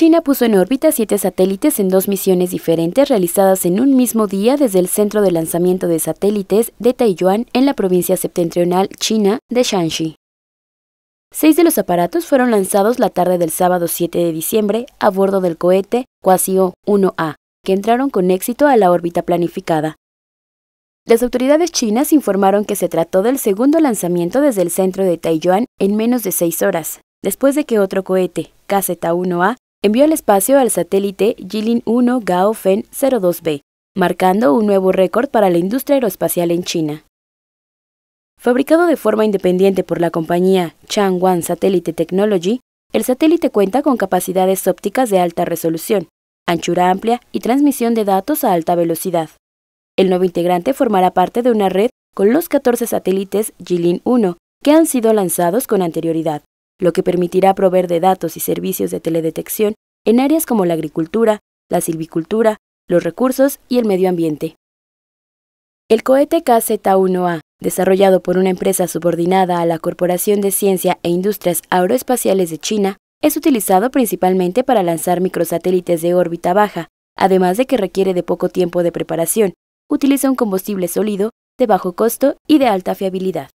China puso en órbita siete satélites en dos misiones diferentes realizadas en un mismo día desde el centro de lanzamiento de satélites de Taiyuan en la provincia septentrional china de Shanxi. Seis de los aparatos fueron lanzados la tarde del sábado 7 de diciembre a bordo del cohete Huasio 1A, que entraron con éxito a la órbita planificada. Las autoridades chinas informaron que se trató del segundo lanzamiento desde el centro de Taiyuan en menos de seis horas, después de que otro cohete, KZ-1A, envió al espacio al satélite Jilin 1 Gaofen 02B, marcando un nuevo récord para la industria aeroespacial en China. Fabricado de forma independiente por la compañía Changwon Satellite Technology, el satélite cuenta con capacidades ópticas de alta resolución, anchura amplia y transmisión de datos a alta velocidad. El nuevo integrante formará parte de una red con los 14 satélites Jilin 1 que han sido lanzados con anterioridad lo que permitirá proveer de datos y servicios de teledetección en áreas como la agricultura, la silvicultura, los recursos y el medio ambiente. El cohete KZ-1A, desarrollado por una empresa subordinada a la Corporación de Ciencia e Industrias Aeroespaciales de China, es utilizado principalmente para lanzar microsatélites de órbita baja, además de que requiere de poco tiempo de preparación, utiliza un combustible sólido, de bajo costo y de alta fiabilidad.